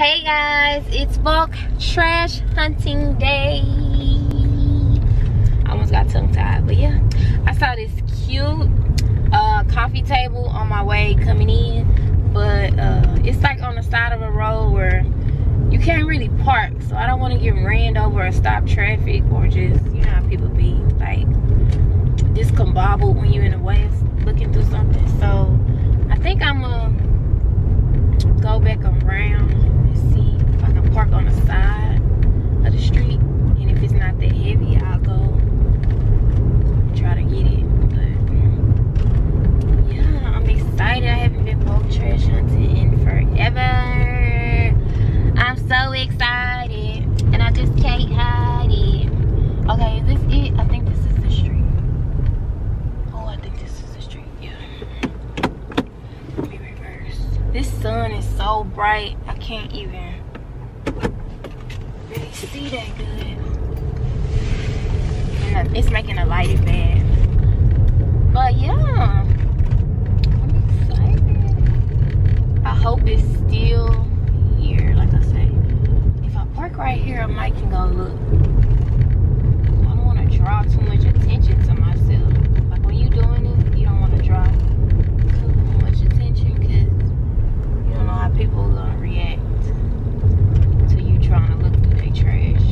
Hey guys, it's bulk trash hunting day. I almost got tongue tied, but yeah. I saw this cute uh, coffee table on my way coming in, but uh, it's like on the side of a road where you can't really park. So I don't want to get ran over or stop traffic or just, you know how people be like discombobbled when you're in the way looking through something. So I think I'm gonna go back around and see if I can park on the side of the street. And if it's not that heavy, I'll go try to get it. But yeah, I'm excited. I haven't been bulk trash hunting in forever. I'm so excited. And I just can't hide it. Okay, is this it? I think this is the street. Oh, I think this is the street. Yeah. Let me reverse. This sun is so bright. I can't even see that good. It's making the light bad. But yeah. I'm excited. I hope it's still here, like I say. If I park right here, I might can go look. I don't want to draw too much attention to myself. Like when you doing it, you don't want to draw too much attention because you don't know how people are gonna react to you trying to look through their trash.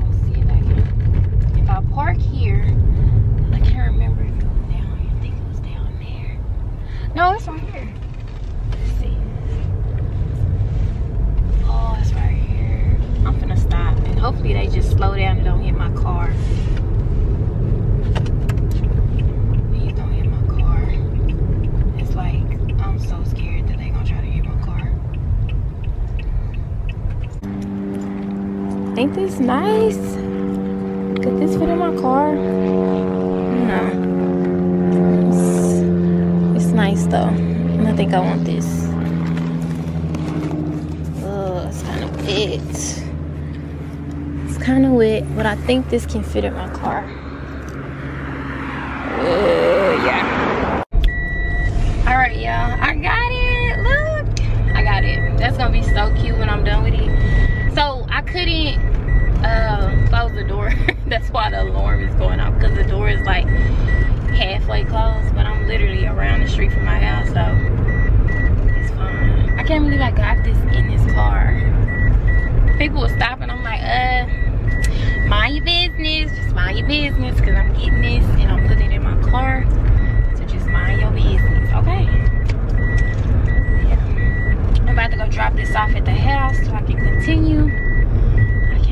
Let's see if I can. If I park here, I can't remember if it was down here. I think it was down there. No, it's right here. Let's see. Oh, it's right here. I'm finna stop and hopefully they just slow down and don't hit my car. Please don't hit my car. It's like I'm so scared that they gonna try to hit my car. Ain't this nice? Could this fit in my car? No. It's, it's nice though. And I think I want this. Oh, it's kind of wet. It's kind of wet, but I think this can fit in my car. Uh, yeah. All right, y'all. I got it. Look, I got it. That's gonna be so cute when I'm done with it. So I couldn't uh, close the door. That's why the alarm is going off because the door is like halfway closed, but I'm literally around the street from my house, so it's fine. I can't believe I got this in this car. People were stopping. I'm like, uh, mind your business. Just mind your business because I'm getting this and I'm putting it in my car. So just mind your business, okay? Yeah. I'm about to go drop this off at the house so I can continue.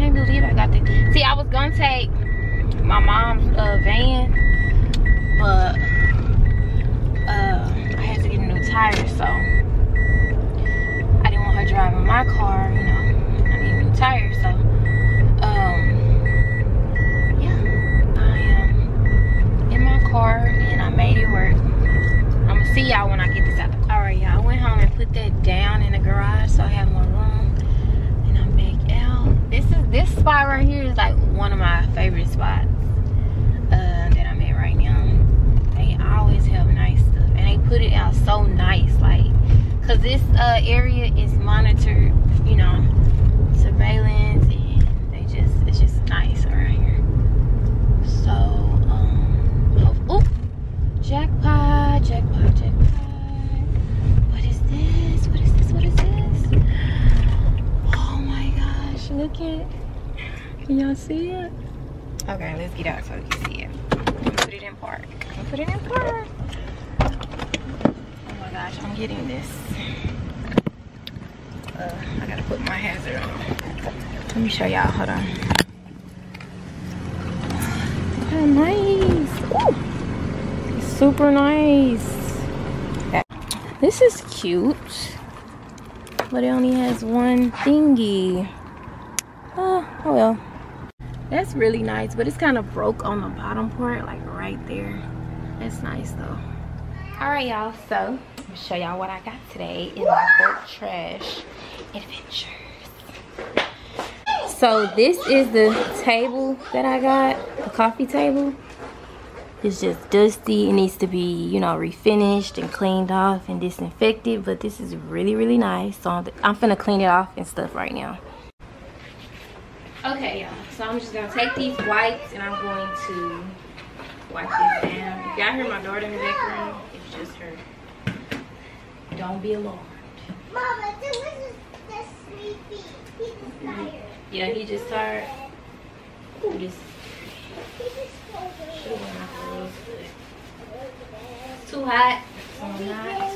Can't believe I got this. See, I was gonna take my mom's uh, van, but uh, I had to get a new tire, so I didn't want her driving my car. You know, I need a new tire, so um, yeah, I am in my car and I made it work. I'm gonna see y'all when I get this out. All right, y'all. I went home and put that down in the garage so I have more room, This is this spot right here is like one of my favorite spots uh, that I'm at right now. They always have nice stuff, and they put it out so nice, like, cause this uh, area is monitored, you know, surveillance, and they just it's just nice look at Can y'all see it? Okay, let's get out so we can see it. Put it in park. Put it in park. Oh my gosh, I'm getting this. Uh, I gotta put my hazard on. Let me show y'all. Hold on. How nice. Ooh. It's super nice. Okay. This is cute. But it only has one thingy. Oh, oh well. That's really nice, but it's kind of broke on the bottom part, like right there. That's nice though. All right, y'all, so I'm show y'all what I got today in my bulk trash adventures. So this is the table that I got, the coffee table. it's just dusty it needs to be you know refinished and cleaned off and disinfected but this is really really nice so I'm gonna clean it off and stuff right now okay y'all so i'm just gonna take these wipes and i'm going to wipe this down if y'all hear my daughter in the background it's just her don't be alarmed Mama, this is the sleepy. He's tired. Mm-hmm. Yeah, he just tired. Ooh, this too hot. So nice.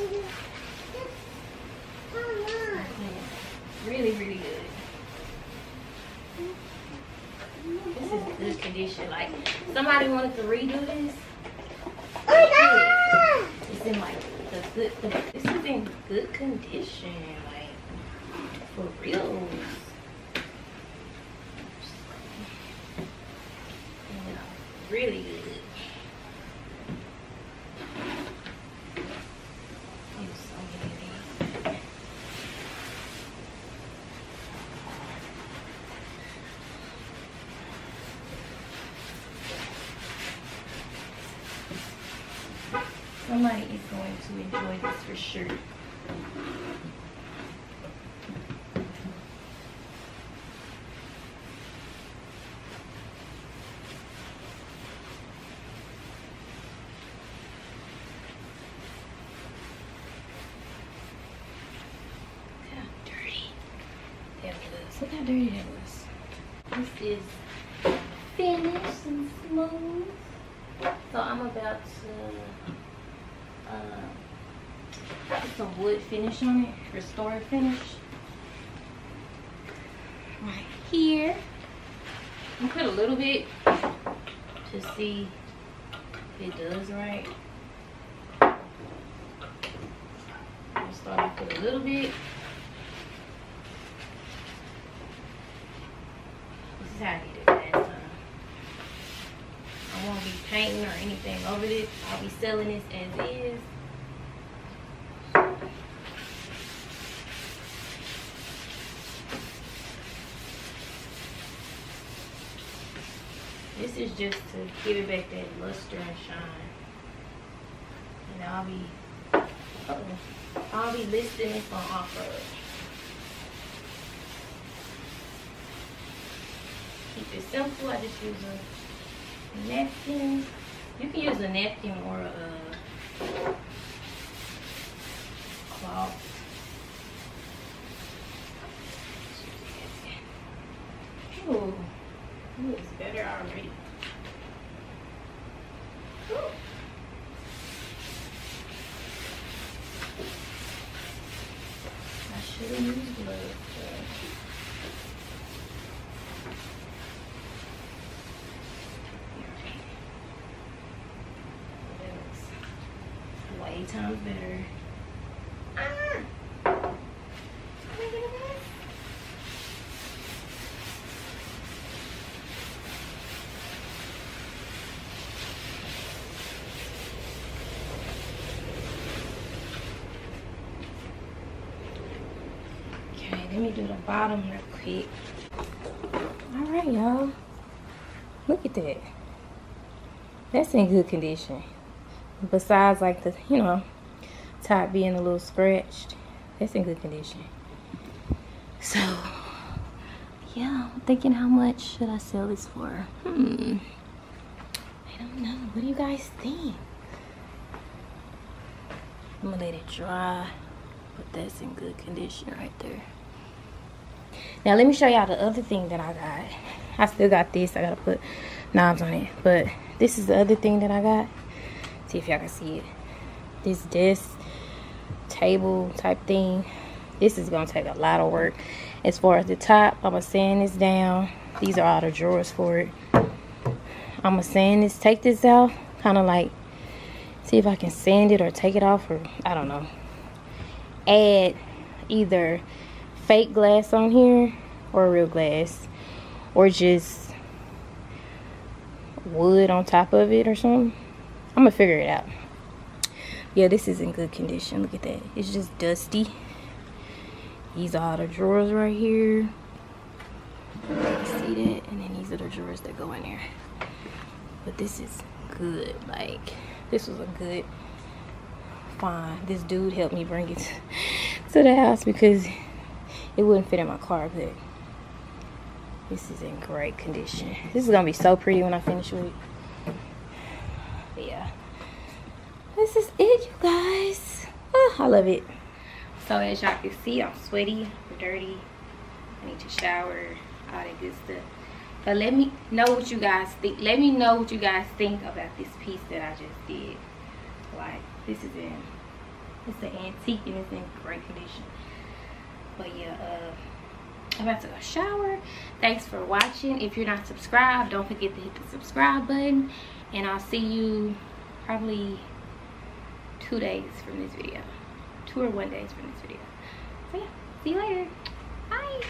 Really, really good. This Like somebody wanted to redo this. Oh, it's in like the good. This is in good condition. Like for real. really good. Somebody is going to enjoy this for sure. Yeah, dirty, hairless. Look how dirty that was. This is finished and smooth. So I'm about to uh, put some wood finish on it, restore finish. Right here. I'm put a little bit to see if it does right. I'll start with a little bit. This is how I did it last time. I won't be painting or anything over this. I'll be selling this as is. This is just to give it back that luster and shine. And I'll be, -oh, I'll be listing this on offer. keep it simple. I just use a napkin. You can use a napkin or a cloth. Ooh, ooh it's better already. Ooh. I should have used gloves. Times better. Okay, let me do the bottom real quick. All right, y'all. Look at that. That's in good condition besides like the you know top being a little scratched it's in good condition. So yeah i'm thinking how much should i sell this for? Hmm. I don't know. What do you guys think? I'm gonna let it dry. But that's in good condition right there. Now let me show y'all the other thing that i got. I still got this. I gotta put knobs on it. But this is the other thing that i got see if y'all can see it. This desk table type thing. This is gonna take a lot of work. As far as the top i'm gonna sand this down. These are all the drawers for it. I'm gonna sand this take this out kind of like see if i can sand it or take it off or i don't know. Add either fake glass on here or real glass or just wood on top of it or something I'm gonna figure it out. Yeah, this is in good condition. Look at that. It's just dusty. These are the drawers right here. See that? And then these are the drawers that go in there. But this is good like this was a good find this dude helped me bring it to the house because it wouldn't fit in my car but this is in great condition this is gonna be so pretty when i finish with it but yeah this is it you guys oh, i love it. So as y'all can see i'm sweaty dirty. I need to shower all that good stuff. But let me know what you guys think let me know what you guys think about this piece that i just did. Like this is in it's an antique and it's in great condition. But yeah uh i'm about to go shower. Thanks for watching. If you're not subscribed don't forget to hit the subscribe button. And i'll see you probably two days from this video two or one days from this video. So yeah see you later. Bye